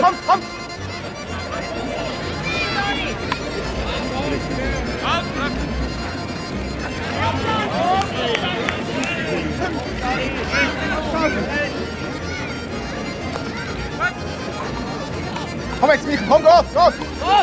Come, come! Komm jetzt, Michael, komm, go, go! Raus! Raus!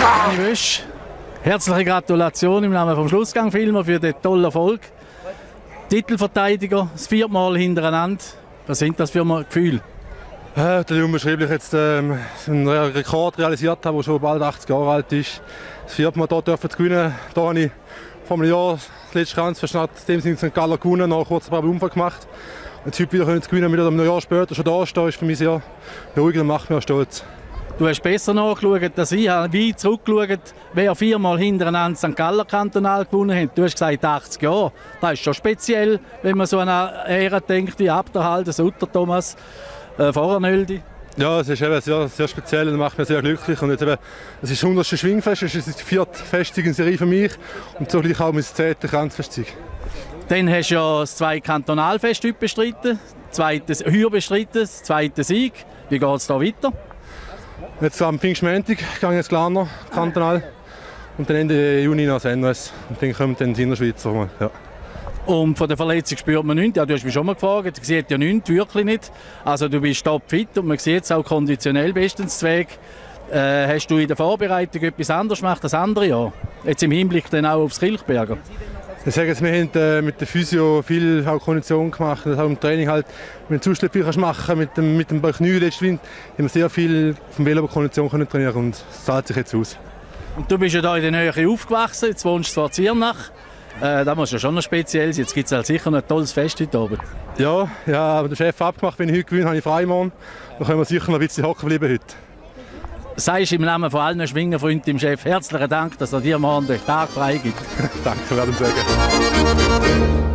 Dani Wösch, herzliche Gratulation im Namen vom Schlussgangfilmer für den tollen Erfolg. Titelverteidiger, das vierte Mal hintereinander. Was sind das für Gefühle? Ja, der Junge schreiblich jetzt ähm, einen Rekord realisiert hat, der schon bald 80 Jahre alt ist. Das vierte Mal hier dürfen zu gewinnen. Da habe ich vor einem Jahr das letzte Kranzverschnitt, dem sind St. Galler gewonnen, nach kurz ein Unfall gemacht. Und heute wieder zu gewinnen, mit einem Jahr später schon da stehen, ist für mich sehr beruhigend und macht mich auch stolz. Du hast besser nachgeschaut als ich. Habe wie zurückgeschaut, wer viermal hintereinander St. Galler Kantonal gewonnen hat. Du hast gesagt 80 Jahre. Das ist schon speziell, wenn man so an eine Ära denkt wie Abderhalde, Sutter Thomas, äh, Voranöldi. Ja, es ist eben sehr, sehr speziell und macht mich sehr glücklich. Und jetzt eben, es ist das 100. Schwingfest, es ist die vierte Festung in Serie für mich und zugleich auch mein zehntes Kranzfestung. Dann hast du ja das zweite Kantonalfest bestritten, zweites Heuer bestritten, das zweite Sieg. Wie geht es da weiter? Jetzt am Pfingstmontag gehe ich ins Glaner, kantonal. Und dann Ende Juni nach NOS. Und dann kommt dann die Innerschweizer. Ja. Und von der Verletzung spürt man nichts. Ja, du hast mich schon mal gefragt, du siehst ja nichts, wirklich nicht. Also du bist topfit und man sieht es auch konditionell bestens Weg. Äh, hast du in der Vorbereitung etwas anderes gemacht als andere Jahr? Jetzt im Hinblick dann auch aufs Kilchberger? Ich sage jetzt, wir haben äh, mit der Physio viel auch Kondition gemacht. Das auch im Training halt, wenn du viel kannst machen mit dem, mit dem Knie letzten Wind, haben wir sehr viel vom Velo Kondition können trainieren und es zahlt sich jetzt aus. Und du bist ja hier in der Nähe aufgewachsen, jetzt wohnst du zwar Ziernach. Äh, da muss ja schon noch speziell sein. Jetzt gibt es halt sicher ein tolles Fest heute Abend. Ja, ja, aber der Chef abgemacht, wenn ich heute gewinne, habe ich frei morgen. Dann können wir sicher noch ein bisschen hocken bleiben heute. Sagst im Namen von allen Schwingerfreunden dem Chef herzlichen Dank, dass er dir morgen den Tag frei gibt. Danke, werden sagen.